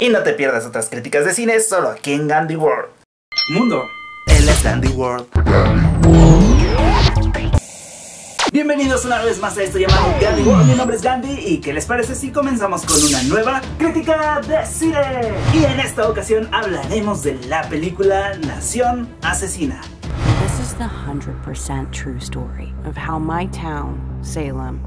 Y no te pierdas otras críticas de cine solo aquí en Gandhi World. Mundo. Él es Gandhi World. Bienvenidos una vez más a esto llamado Gandhi World. Mi nombre es Gandhi y ¿qué les parece si comenzamos con una nueva crítica de cine? Y en esta ocasión hablaremos de la película Nación Asesina. This is the 100% true story of how my town, Salem,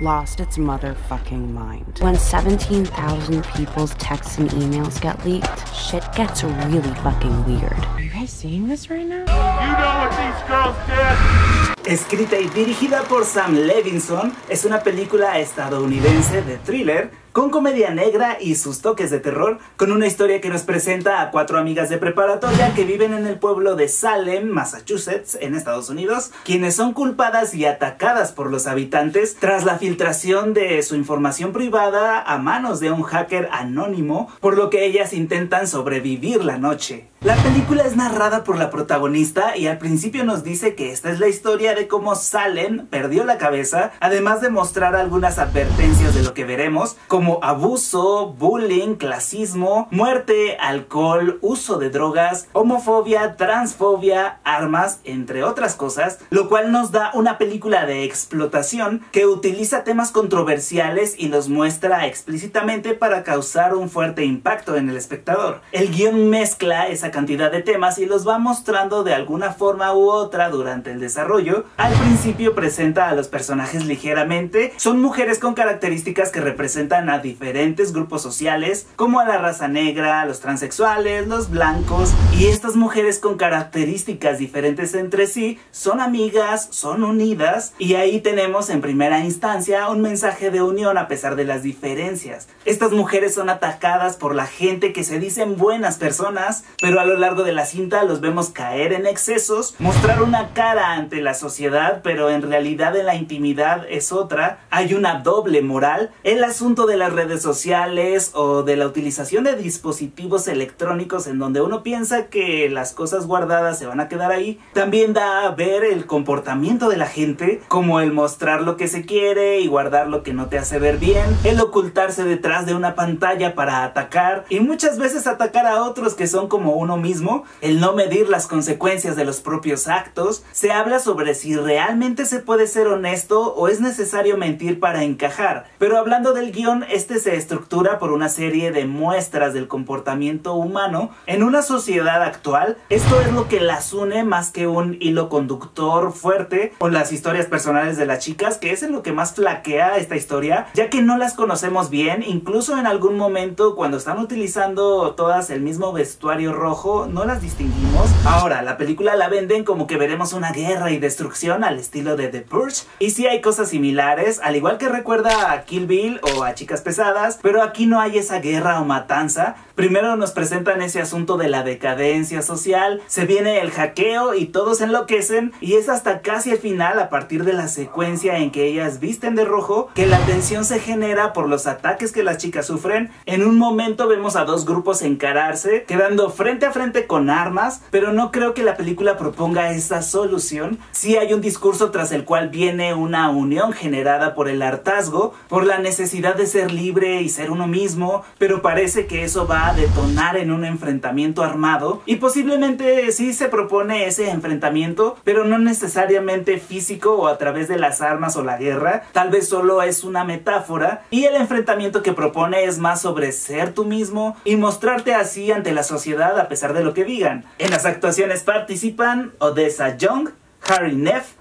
lost its motherfucking mind. When 17,000 people's texts and emails get leaked, shit gets really fucking weird. Are you guys seeing this right now? You know what these girls did? Escrita y dirigida por Sam Levinson, es una película estadounidense de thriller con comedia negra y sus toques de terror, con una historia que nos presenta a cuatro amigas de preparatoria que viven en el pueblo de Salem, Massachusetts, en Estados Unidos, quienes son culpadas y atacadas por los habitantes tras la filtración de su información privada a manos de un hacker anónimo, por lo que ellas intentan sobrevivir la noche. La película es narrada por la protagonista y al principio nos dice que esta es la historia de cómo Salem perdió la cabeza, además de mostrar algunas advertencias de lo que veremos, como abuso, bullying, clasismo, muerte, alcohol, uso de drogas, homofobia, transfobia, armas, entre otras cosas, lo cual nos da una película de explotación que utiliza temas controversiales y los muestra explícitamente para causar un fuerte impacto en el espectador. El guion mezcla esa cantidad de temas y los va mostrando de alguna forma u otra durante el desarrollo. Al principio presenta a los personajes ligeramente, son mujeres con características que representan a diferentes grupos sociales, como a la raza negra, los transexuales, los blancos, y estas mujeres con características diferentes entre sí son amigas, son unidas, y ahí tenemos en primera instancia un mensaje de unión a pesar de las diferencias. Estas mujeres son atacadas por la gente que se dicen buenas personas, pero a lo largo de la cinta los vemos caer en excesos, mostrar una cara ante la sociedad, pero en realidad en la intimidad es otra. Hay una doble moral. El asunto de redes sociales o de la utilización de dispositivos electrónicos en donde uno piensa que las cosas guardadas se van a quedar ahí, también da a ver el comportamiento de la gente, como el mostrar lo que se quiere y guardar lo que no te hace ver bien, el ocultarse detrás de una pantalla para atacar y muchas veces atacar a otros que son como uno mismo, el no medir las consecuencias de los propios actos, se habla sobre si realmente se puede ser honesto o es necesario mentir para encajar. Pero hablando del guion, este se estructura por una serie de muestras del comportamiento humano en una sociedad actual. Esto es lo que las une más que un hilo conductor fuerte o las historias personales de las chicas, que es en lo que más flaquea esta historia, ya que no las conocemos bien, incluso en algún momento cuando están utilizando todas el mismo vestuario rojo, no las distinguimos. Ahora, la película la venden como que veremos una guerra y destrucción al estilo de The Purge, y sí hay cosas similares, al igual que recuerda a Kill Bill o a Chicas Pesadas, pero aquí no hay esa guerra o matanza. Primero nos presentan ese asunto de la decadencia social, se viene el hackeo y todos enloquecen, y es hasta casi el final, a partir de la secuencia en que ellas visten de rojo, que la tensión se genera por los ataques que las chicas sufren. En un momento vemos a dos grupos encararse, quedando frente a frente con armas, pero no creo que la película proponga esa solución. Sí hay un discurso tras el cual viene una unión generada por el hartazgo, por la necesidad de ser libre y ser uno mismo, pero parece que eso va a detonar en un enfrentamiento armado. Y posiblemente sí se propone ese enfrentamiento, pero no necesariamente físico o a través de las armas o la guerra, tal vez solo es una metáfora. Y el enfrentamiento que propone es más sobre ser tú mismo y mostrarte así ante la sociedad a pesar de lo que digan. En las actuaciones participan Odessa Young, Harry Neff,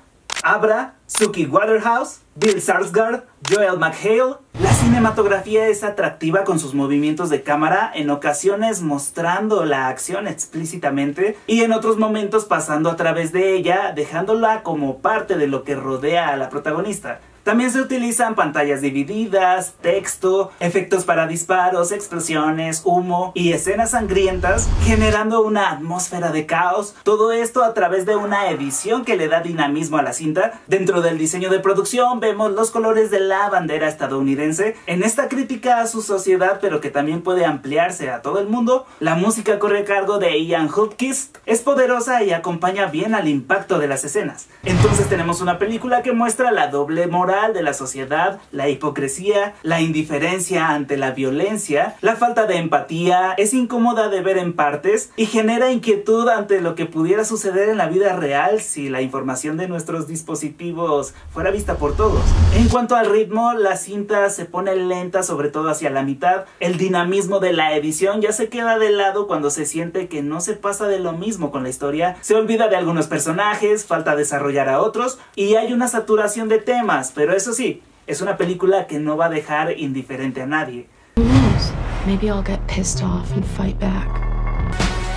Abra, Suki Waterhouse, Bill Sarsgaard, Joel McHale. La cinematografía es atractiva con sus movimientos de cámara, en ocasiones mostrando la acción explícitamente y en otros momentos pasando a través de ella, dejándola como parte de lo que rodea a la protagonista. También se utilizan pantallas divididas, texto, efectos para disparos, explosiones, humo y escenas sangrientas, generando una atmósfera de caos. Todo esto a través de una edición que le da dinamismo a la cinta. Dentro del diseño de producción vemos los colores de la bandera estadounidense. En esta crítica a su sociedad, pero que también puede ampliarse a todo el mundo, la música corre a cargo de Ian Hopkins. Es poderosa y acompaña bien al impacto de las escenas. Entonces tenemos una película que muestra la doble moral moral de la sociedad, la hipocresía, la indiferencia ante la violencia, la falta de empatía, es incómoda de ver en partes y genera inquietud ante lo que pudiera suceder en la vida real si la información de nuestros dispositivos fuera vista por todos. En cuanto al ritmo, la cinta se pone lenta sobre todo hacia la mitad, el dinamismo de la edición ya se queda de lado cuando se siente que no se pasa de lo mismo con la historia, se olvida de algunos personajes, falta desarrollar a otros y hay una saturación de temas, pero eso sí, es una película que no va a dejar indiferente a nadie. Who knows? Maybe I'll get pissed off and fight back.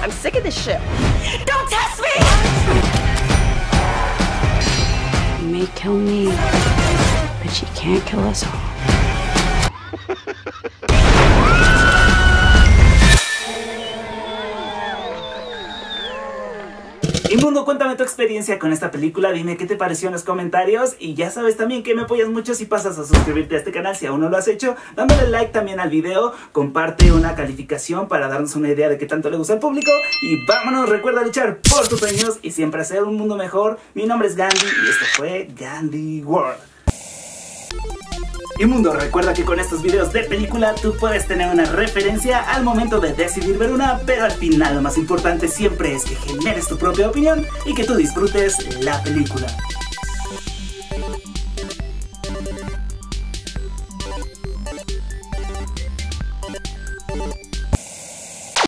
I'm sick of this shit. Don't test me! You may kill me, but you can't kill us all. Inmundo, cuéntame tu experiencia con esta película, dime qué te pareció en los comentarios. Y ya sabes también que me apoyas mucho si pasas a suscribirte a este canal si aún no lo has hecho, dándole like también al video, comparte una calificación para darnos una idea de qué tanto le gusta al público. Y vámonos, recuerda luchar por tus sueños y siempre hacer un mundo mejor. Mi nombre es Gandhi y esto fue Gandhi World. Y mundo, recuerda que con estos videos de película tú puedes tener una referencia al momento de decidir ver una, pero al final lo más importante siempre es que generes tu propia opinión y que tú disfrutes la película.